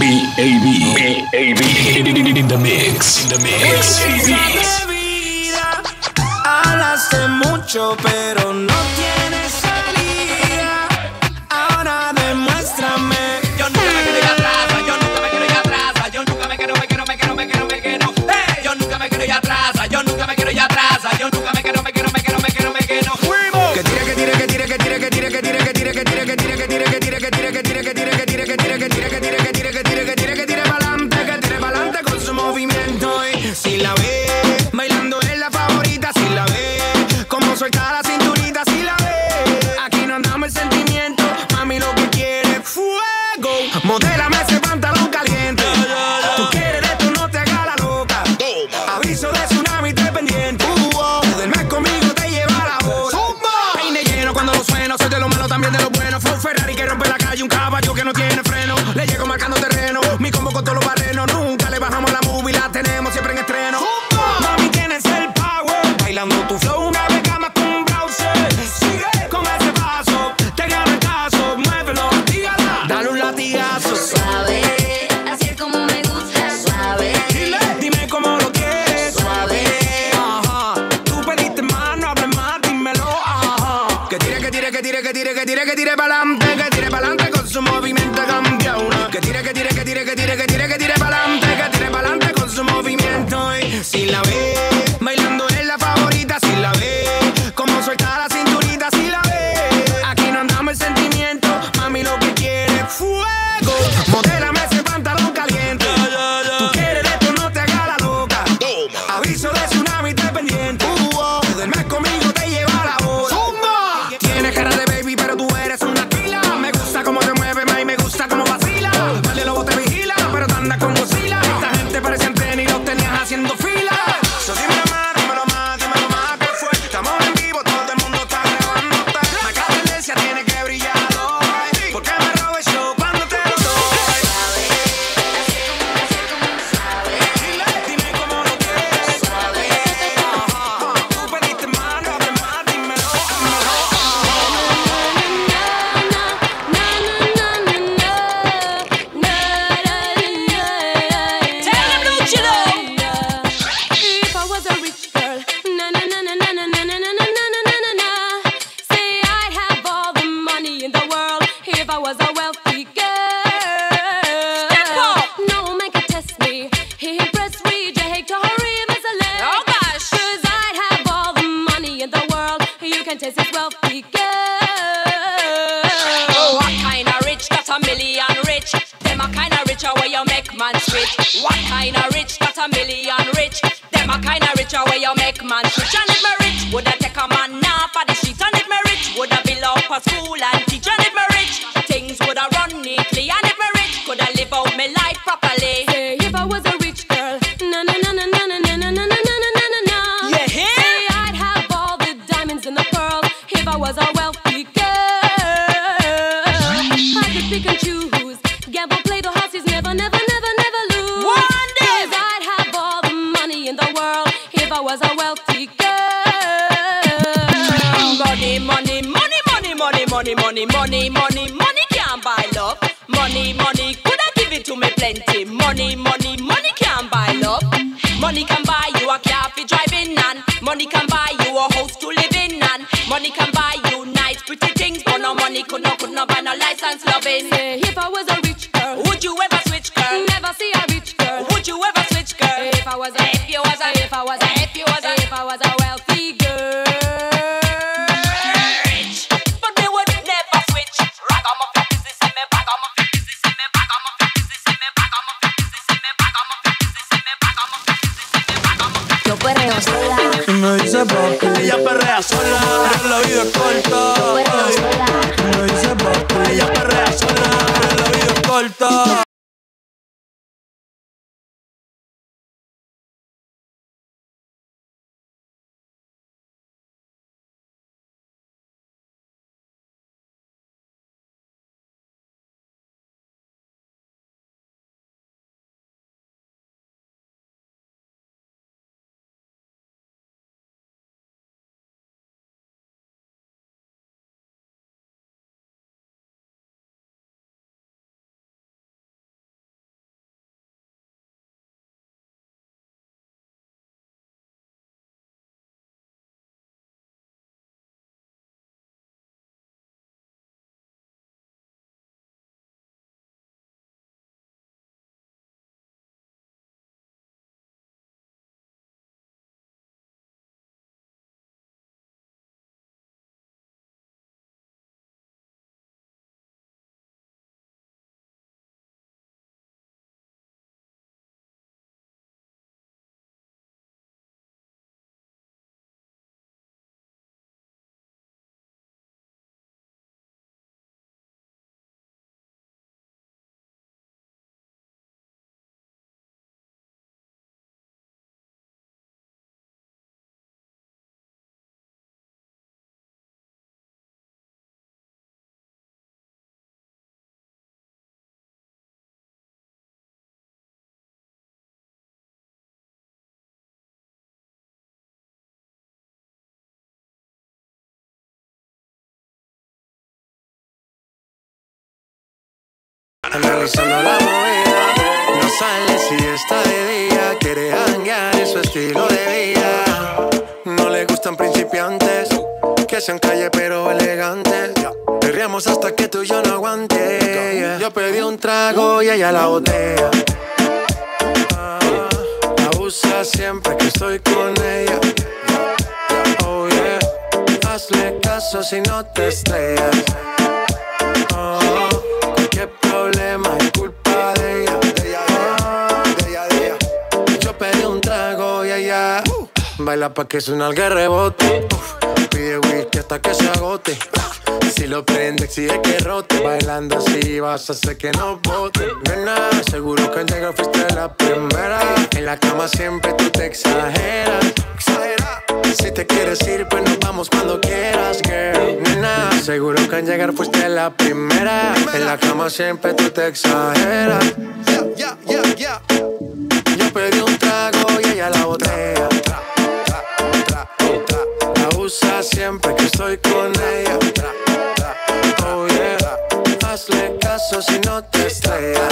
B.A.B. B.A.B. In the mix. In the mix. Mucho, pero no tienes Le llego marcando terreno. for school and if me rich, things woulda run neatly. And if me rich, coulda live out life properly. Say if I was a rich girl, na na na na na na na na na na na na na. Yeah, hey. Say I'd have all the diamonds and the pearls if I was a wealthy girl. I could pick and choose, gamble, play the horses, never, never, never, never lose. One day, Cause I'd have all the money in the world if I was a wealthy girl. Money, money money, money, money, money, money can't buy love. Money, money, could I give it to me plenty? Money, money, money can't buy love. Money can buy you a car for driving and money can buy you a house to live in and money can buy you nice pretty things, but no money could not could not buy no license loving. Say if I was a perreo dice ella perrea sola. Pero la vida es corta. Me dice ella perrea sola. Pero la vida es corta. Analizando la movida. No sale si está de día, quiere hanguear su estilo de vida. No le gustan principiantes, que sean calle pero elegantes. Perreamos hasta que tú y yo no aguante. Yo pedí un trago y ella la botella. Ah, la usa siempre que estoy con ella. Oh yeah, hazle caso si no te estrellas. Oh, cualquier problema es culpa de ella. De ella, de ella, de ella. Yo pedí un trago y ella uh, baila pa' que suena el rebote. Pide whisky hasta que se agote. Si lo prende, exige que rote. Bailando así vas a hacer que no bote. Nena, seguro que al llegar fuiste la primera. En la cama siempre tú te exageras. Exagera. Si te quieres ir, pues nos vamos cuando quieras, girl. Nena, seguro que al llegar fuiste la primera. En la cama siempre tú te exageras. Yeah, yeah, yeah, yeah. Yo pedí un trago y ella la botella. La usa siempre que estoy con ella. Oh yeah. Hazle caso si no te estrellas.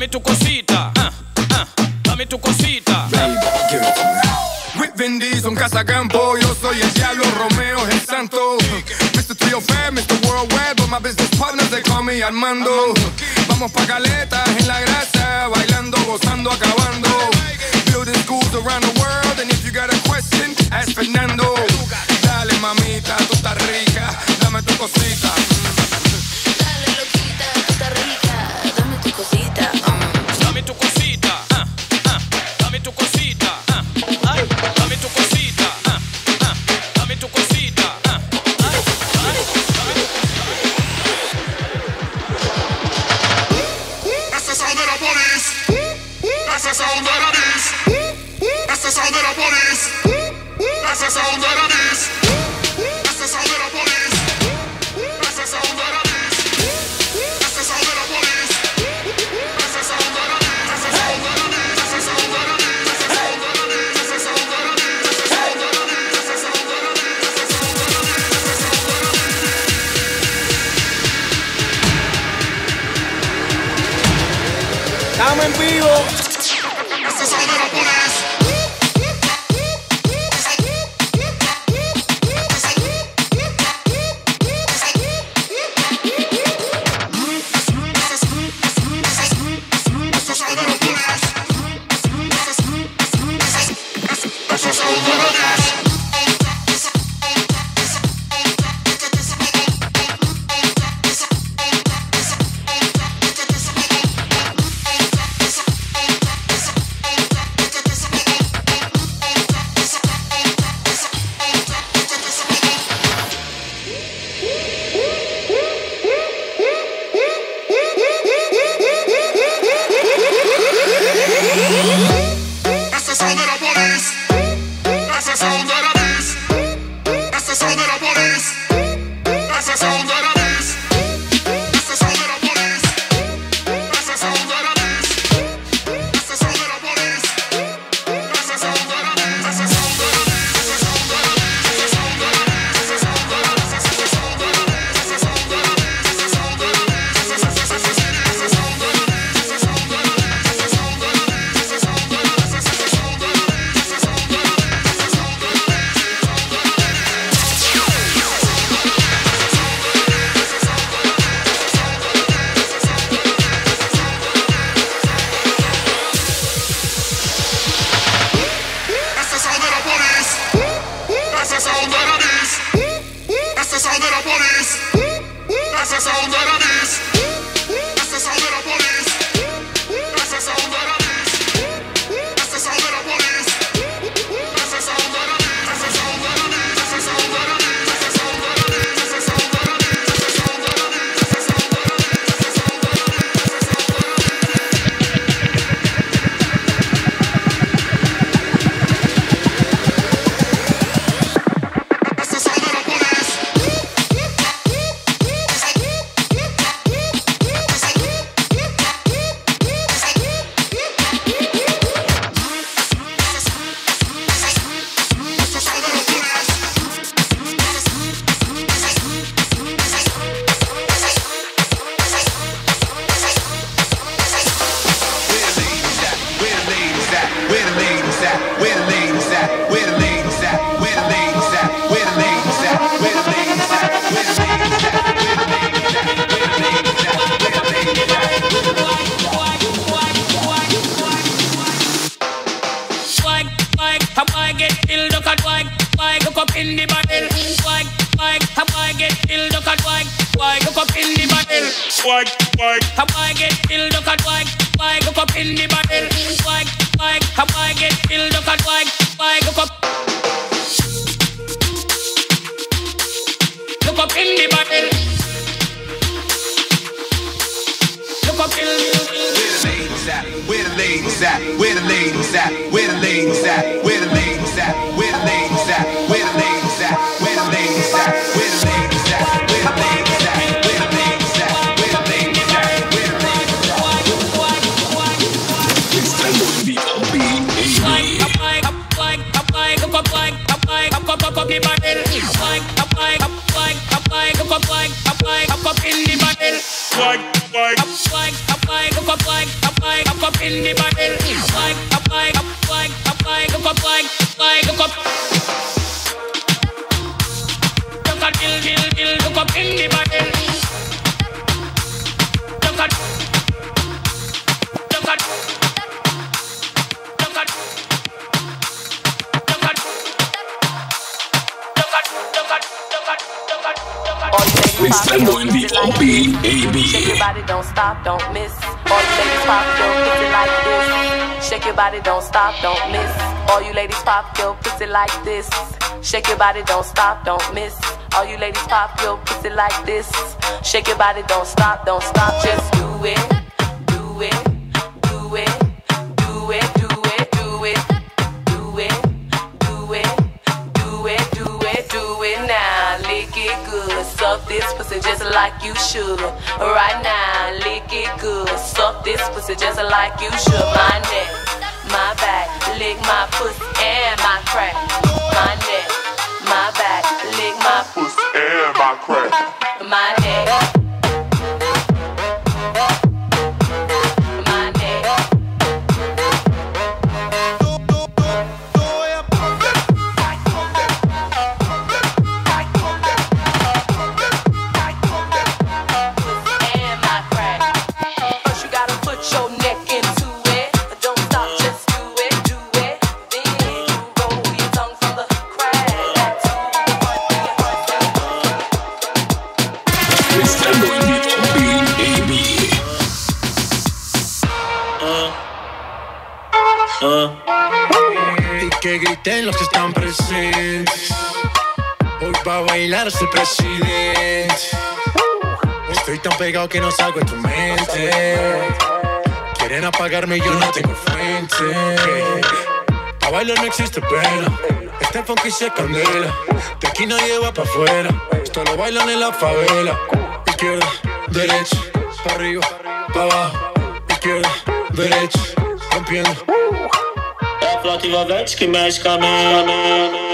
Dame tu cosita, ah, ah, dame tu cosita. With Diesel, Casa Campo, yo soy el diablo, Romeo es el santo. Mr. Trio Fair, Mr. Worldwide, but my business partners, they call me Armando. Vamos pa' caletas en la grasa, bailando, gozando, acabando. Building schools around the world, and if you got a question, ask Fernando. Dale, mamita, tú estás rica, dame tu cosita. This is all that I wanted. wag, wag. A boy get killed, look at Why wag. Look up in the barrel, Rocky Back. Mezclando en vivo, Shake your body, don't stop, don't miss. All you ladies pop your pussy like this. Shake your body, don't stop, don't miss. All you ladies pop your pussy like this. Shake your body, don't stop, don't miss. All you ladies pop your pussy like this. Shake your body, don't stop, don't stop, just do it, do it, suck this pussy just like you should. Right now, lick it good, suck this pussy just like you should. My neck, my back, lick my pussy and my crack. My neck, my back, lick my pussy and my crack. My neck. Presidente. Estoy tan pegado que no salgo de tu mente. Quieren apagarme y yo no tengo fuente. A bailar no existe pena. Este funky se candela. De aquí nadie va pa' afuera. Esto lo bailan en la favela. Izquierda, derecha, pa' arriba, pa' abajo. Izquierda, derecha, rompiendo. É a que mexe mente.